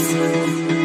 Podcast.